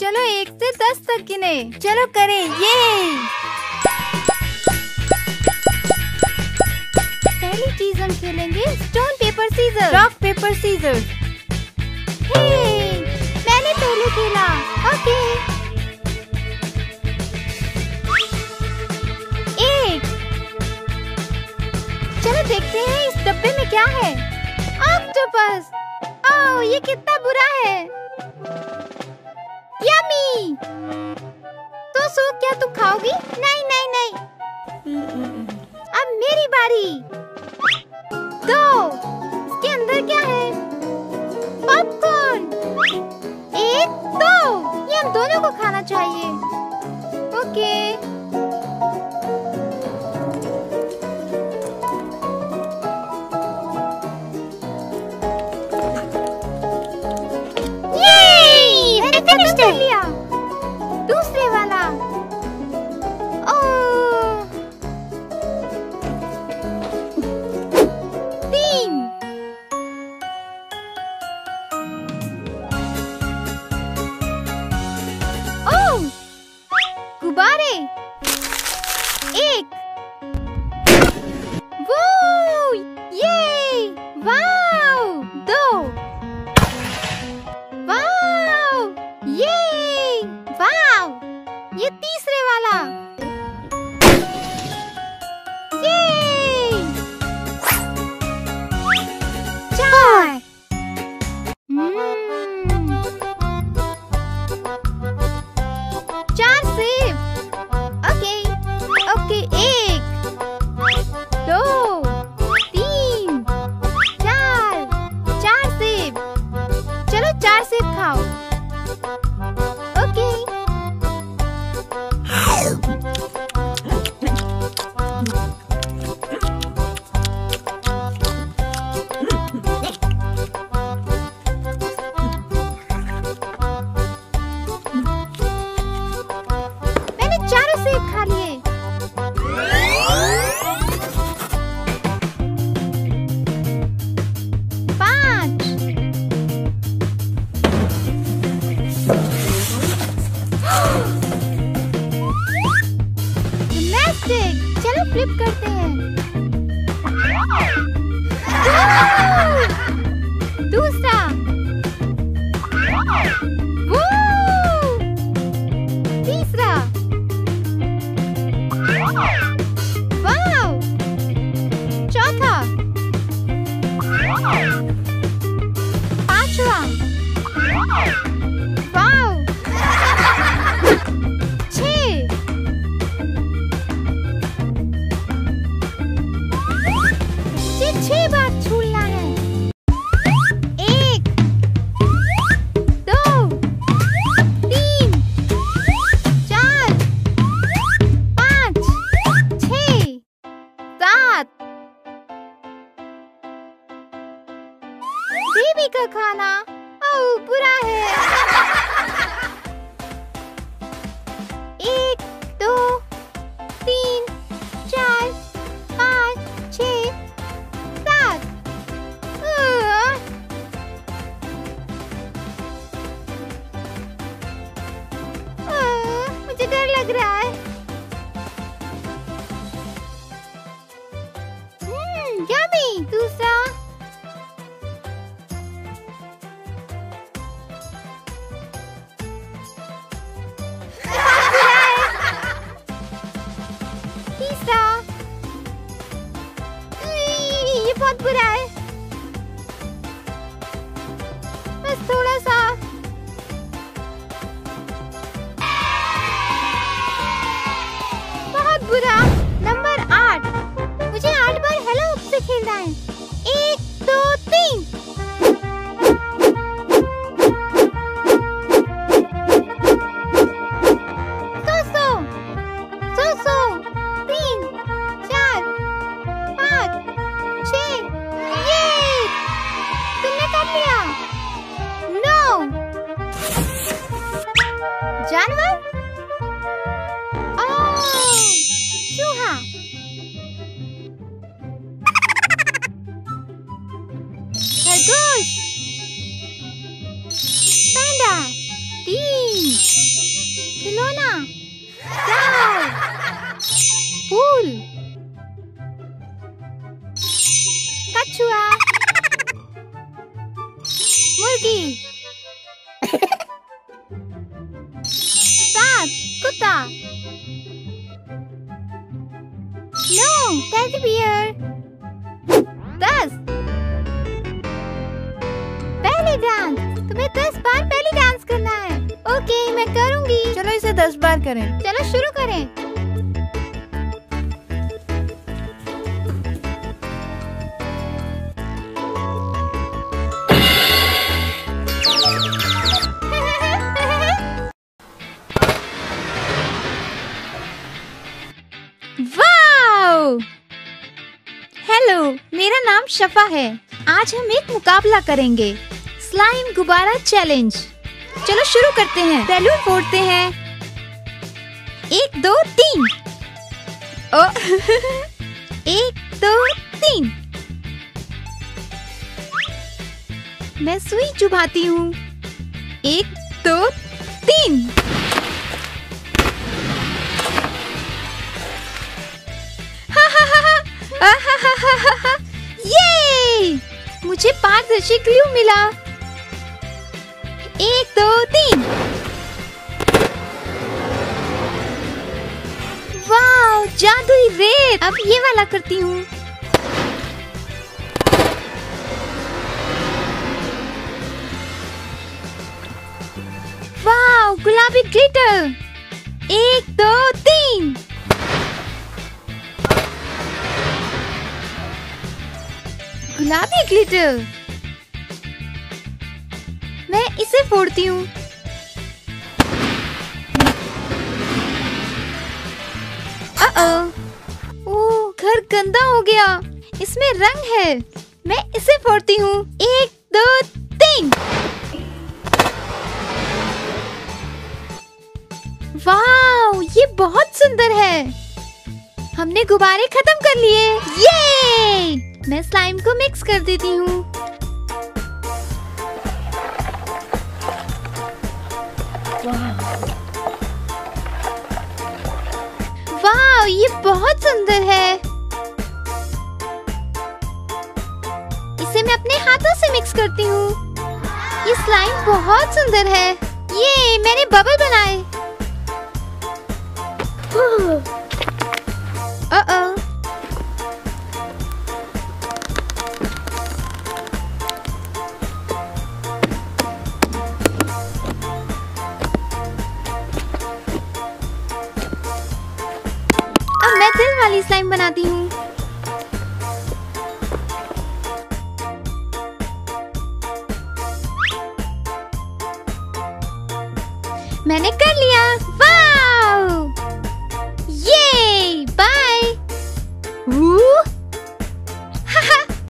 चलो एक से दस तक गिने। चलो करें, ये। पहली चीज़ हम खेलेंगे stone paper scissor rock paper scissor मैंने पहले खेला। ओके एक। चलो देखते हैं इस डब्बे में क्या है। ऑक्टोपस ओह ये कितना बुरा है। यमी तो सो क्या तू खाओगी? नहीं नहीं नहीं। अब मेरी बारी। दो। इसके अंदर क्या है? पॉपकॉर्न एक, दो। ये हम दोनों को खाना चाहिए। एक बेबी का खाना। ओ बुरा है। एक, दो, तीन, चार, पाँच, छ, सात। मुझे डर लग रहा है। फूल। कछुआ। मुर्गी। सात कुत्ता। नो टेडी बियर दस। पहले डांस तुम्हें दस बार पहले डांस करना है। ओके मैं करूँगी। चलो इसे दस बार करें। चलो शुरू करें। हेलो मेरा नाम शफा है। आज हम एक मुकाबला करेंगे। स्लाइम गुब्बारा चैलेंज चलो शुरू करते हैं। बैलून फोड़ते हैं। एक, दो, तीन। ओ, एक, दो, तीन। मैं सुई चुभाती हूँ। एक, दो, तीन। पारदर्शी ग्लू मिला। एक, दो, तीन। वाह जादुई रेत अब ये वाला करती हूँ। वाह गुलाबी ग्लिटर एक, दो, तीन। गुलाबी ग्लिटर इसे फोड़ती हूँ। घर गंदा हो गया। इसमें रंग है। मैं इसे फोड़ती हूँ। एक, दो, तीन। वाह ये बहुत सुंदर है। हमने गुब्बारे खत्म कर लिए। ये मैं स्लाइम को मिक्स कर देती हूँ। वाह ये बहुत सुंदर है। इसे मैं अपने हाथों से मिक्स करती हूँ। ये स्लाइम बहुत सुंदर है। ये मैंने बबल बनाए। Uh-oh. अब वाली स्लाइम बनाती हूँ। मैंने कर